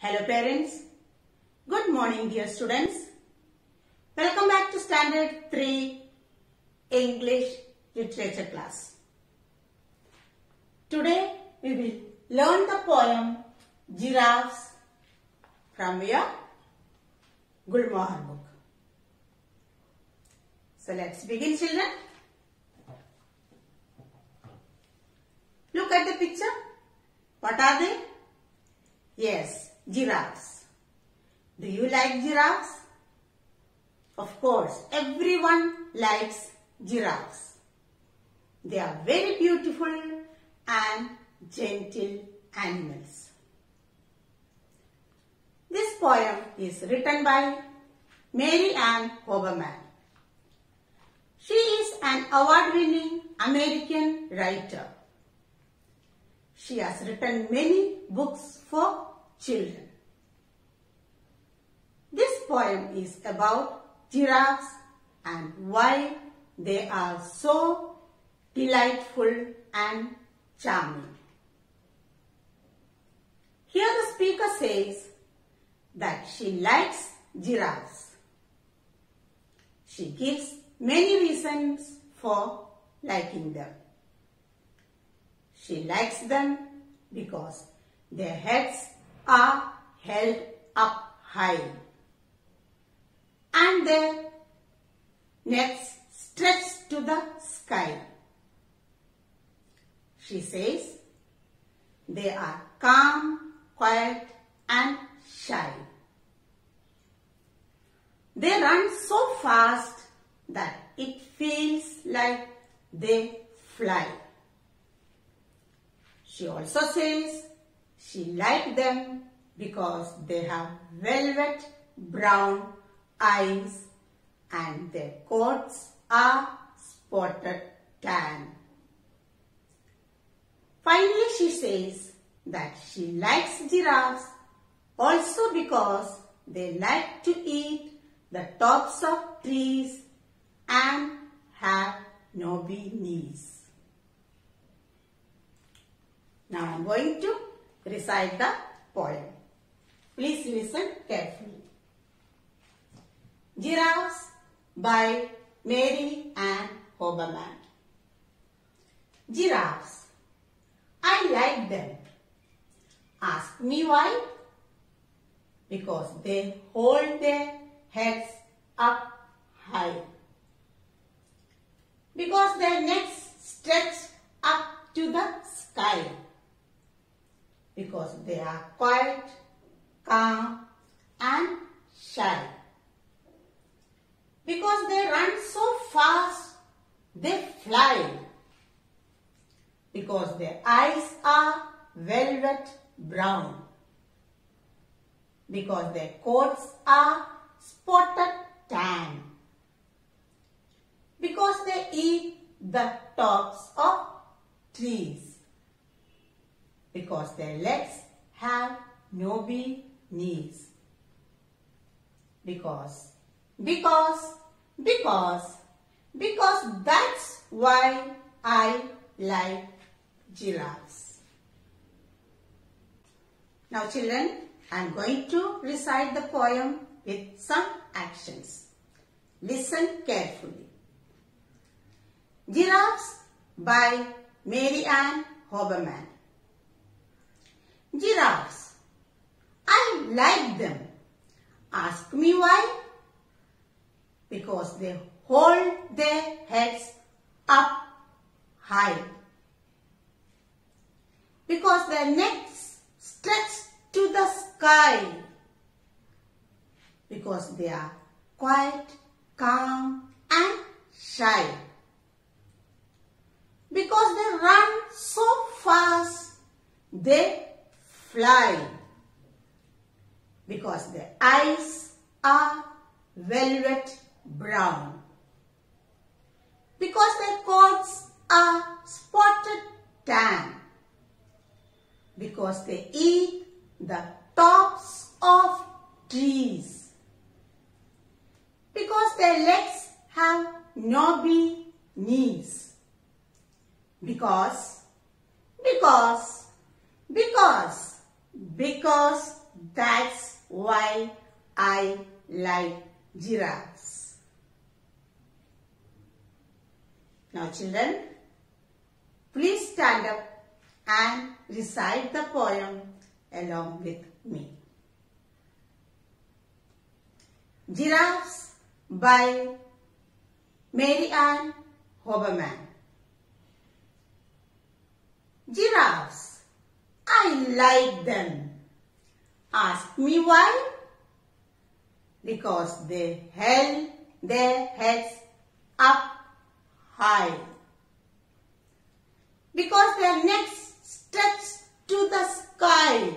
Hello parents. Good morning dear students. Welcome back to Standard 3 English Literature class. Today we will learn the poem Giraffes from your Gulmohar book. So let's begin children. Giraffes. Do you like giraffes? Of course, everyone likes giraffes. They are very beautiful and gentle animals. This poem is written by Mary Ann Hoberman. She is an award-winning American writer. She has written many books for children. This poem is about giraffes and why they are so delightful and charming. Here the speaker says that she likes giraffes. She gives many reasons for liking them. She likes them because their heads are held up high and their necks stretched to the sky. She says they are calm, quiet and shy. They run so fast that it feels like they fly. She also says she liked them because they have velvet brown eyes and their coats are spotted tan. Finally, she says that she likes giraffes also because they like to eat the tops of trees and have knobby knees. Now I am going to recite the poem. Please listen carefully. Giraffes by Mary Ann Hoberman. Giraffes. I like them. Ask me why? Because they hold their heads up high. Because their necks stretch up to the sky because they are quiet, calm and shy. Because they run so fast, they fly. Because their eyes are velvet brown. Because their coats are spotted tan. Because they eat the tops of trees because their legs have knobby knees. Because, because, because, because that's why I like giraffes. Now children, I am going to recite the poem with some actions. Listen carefully. Giraffes by Mary Ann Hoberman. Giraffes. I like them. Ask me why? Because they hold their heads up high. Because their necks stretch to the sky. Because they are quiet, calm and shy. Because they run so fast, they fly because their eyes are velvet brown. Because their coats are spotted tan. Because they eat the tops of trees. Because their legs have knobby knees. Because, because, because because That's why I like giraffes. Now children, please stand up and recite the poem along with me. Giraffes by Mary Ann Hoberman. Giraffes. I like them. Ask me why? Because they held their heads up high. Because their necks stretched to the sky.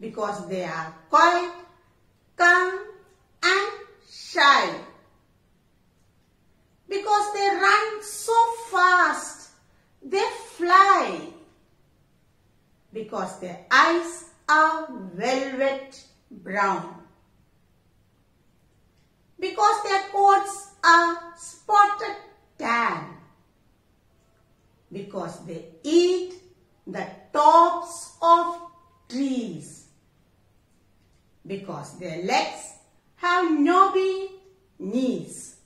Because they are quiet, calm and shy. Because they run so fast they fly because their eyes are velvet brown. Because their coats are spotted tan. Because they eat the tops of trees. Because their legs have knobby knees.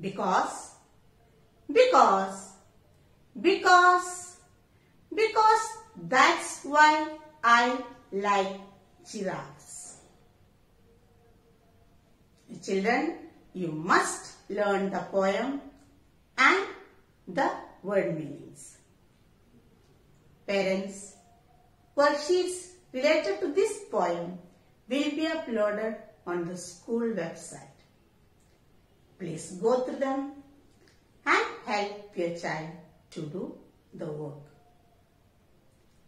Because, because because, because that's why I like giraffes. Children, you must learn the poem and the word meanings. Parents, worksheets related to this poem will be uploaded on the school website. Please go through them and help your child to do the work.